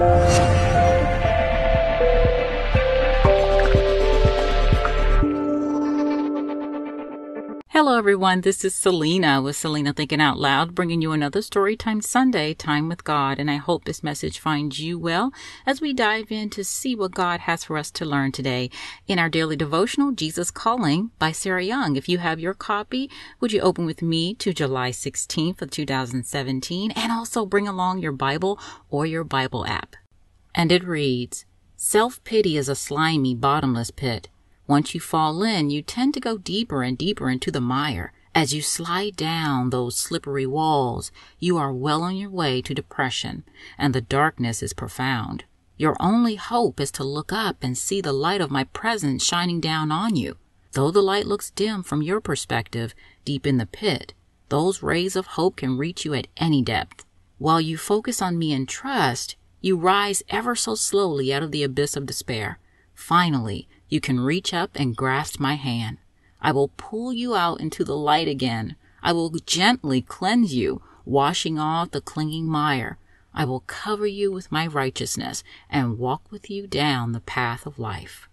小。Hello, everyone. This is Selena with Selena Thinking Out Loud, bringing you another Storytime Sunday, Time with God. And I hope this message finds you well as we dive in to see what God has for us to learn today in our daily devotional, Jesus Calling by Sarah Young. If you have your copy, would you open with me to July 16th of 2017 and also bring along your Bible or your Bible app? And it reads, Self pity is a slimy, bottomless pit. Once you fall in, you tend to go deeper and deeper into the mire. As you slide down those slippery walls, you are well on your way to depression, and the darkness is profound. Your only hope is to look up and see the light of my presence shining down on you. Though the light looks dim from your perspective, deep in the pit, those rays of hope can reach you at any depth. While you focus on me and trust, you rise ever so slowly out of the abyss of despair. Finally, you can reach up and grasp my hand. I will pull you out into the light again. I will gently cleanse you, washing off the clinging mire. I will cover you with my righteousness and walk with you down the path of life.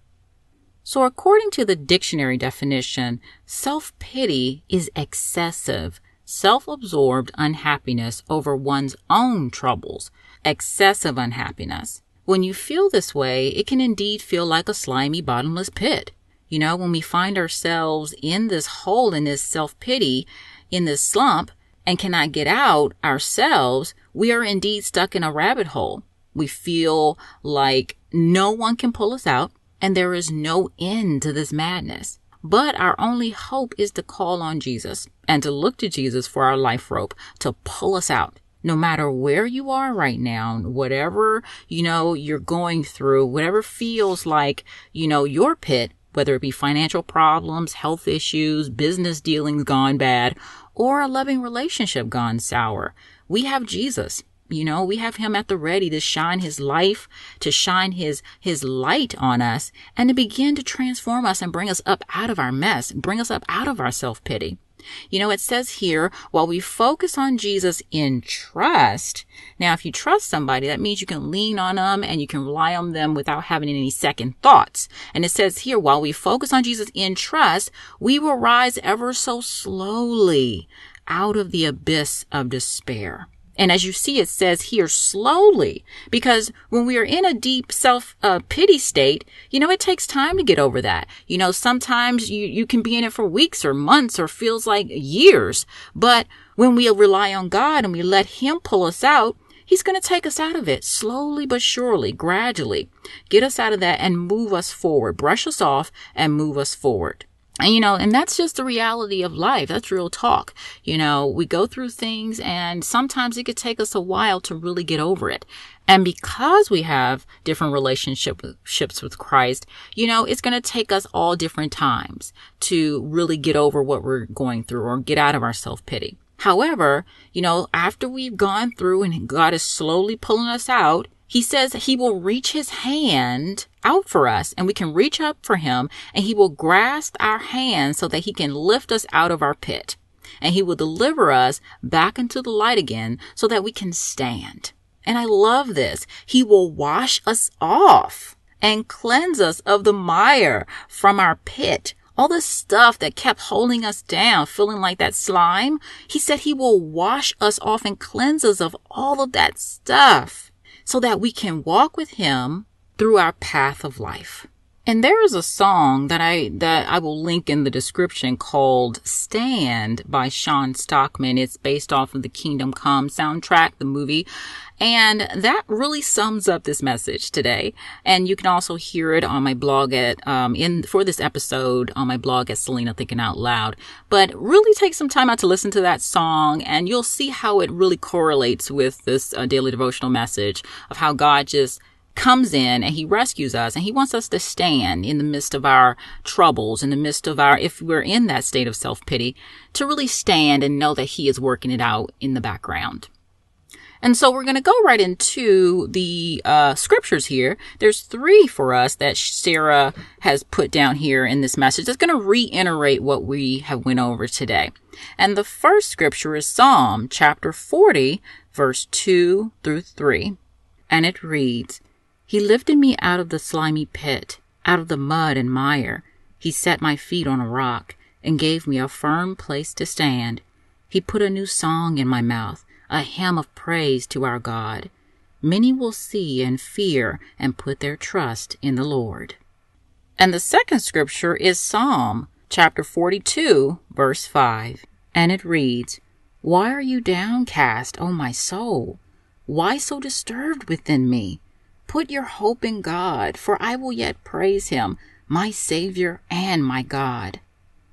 So, according to the dictionary definition, self pity is excessive, self absorbed unhappiness over one's own troubles, excessive unhappiness. When you feel this way, it can indeed feel like a slimy, bottomless pit. You know, when we find ourselves in this hole, in this self pity, in this slump, and cannot get out ourselves, we are indeed stuck in a rabbit hole. We feel like no one can pull us out, and there is no end to this madness. But our only hope is to call on Jesus and to look to Jesus for our life rope to pull us out no matter where you are right now, whatever, you know, you're going through, whatever feels like, you know, your pit, whether it be financial problems, health issues, business dealings gone bad, or a loving relationship gone sour. We have Jesus. You know, we have him at the ready to shine his life, to shine his, his light on us and to begin to transform us and bring us up out of our mess, bring us up out of our self pity. You know, it says here, while we focus on Jesus in trust, now if you trust somebody, that means you can lean on them and you can rely on them without having any second thoughts. And it says here, while we focus on Jesus in trust, we will rise ever so slowly out of the abyss of despair. And as you see, it says here slowly, because when we are in a deep self uh, pity state, you know, it takes time to get over that. You know, sometimes you, you can be in it for weeks or months or feels like years. But when we rely on God and we let Him pull us out, He's going to take us out of it slowly but surely, gradually, get us out of that and move us forward, brush us off and move us forward. And, you know, and that's just the reality of life. That's real talk. You know, we go through things and sometimes it could take us a while to really get over it. And because we have different relationships with Christ, you know, it's going to take us all different times to really get over what we're going through or get out of our self pity. However, you know, after we've gone through and God is slowly pulling us out, he says he will reach his hand out for us and we can reach up for him and he will grasp our hand so that he can lift us out of our pit and he will deliver us back into the light again so that we can stand. And I love this. He will wash us off and cleanse us of the mire from our pit. All the stuff that kept holding us down, feeling like that slime. He said he will wash us off and cleanse us of all of that stuff so that we can walk with him through our path of life. And there is a song that I that I will link in the description called Stand by Shawn Stockman. It's based off of the Kingdom Come soundtrack, the movie. And that really sums up this message today. And you can also hear it on my blog at, um, in, for this episode on my blog at Selena Thinking Out Loud. But really take some time out to listen to that song and you'll see how it really correlates with this uh, daily devotional message of how God just comes in and he rescues us and he wants us to stand in the midst of our troubles, in the midst of our, if we're in that state of self pity, to really stand and know that he is working it out in the background. And so we're going to go right into the uh, scriptures here. There's three for us that Sarah has put down here in this message. That's going to reiterate what we have went over today. And the first scripture is Psalm chapter 40, verse 2 through 3. and it reads He lifted me out of the slimy pit, out of the mud and mire. He set my feet on a rock and gave me a firm place to stand. He put a new song in my mouth, a hymn of praise to our God. Many will see and fear and put their trust in the Lord. And the second scripture is Psalm chapter 42, verse 5. And it reads, Why are you downcast, O my soul? Why so disturbed within me? Put your hope in God, for I will yet praise him, my Savior and my God.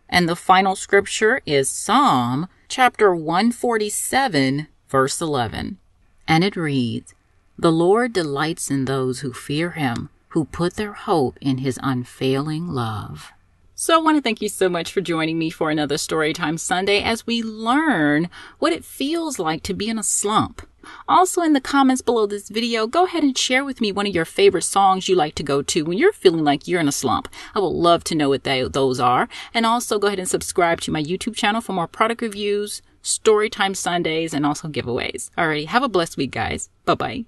And the final scripture is Psalm chapter 147, verse 11. And it reads, The Lord delights in those who fear him, who put their hope in his unfailing love. So I want to thank you so much for joining me for another Storytime Sunday as we learn what it feels like to be in a slump. Also, in the comments below this video, go ahead and share with me one of your favorite songs you like to go to when you're feeling like you're in a slump. I would love to know what they, those are. And also, go ahead and subscribe to my YouTube channel for more product reviews, Storytime Sundays, and also giveaways. Alrighty, have a blessed week, guys. Bye bye.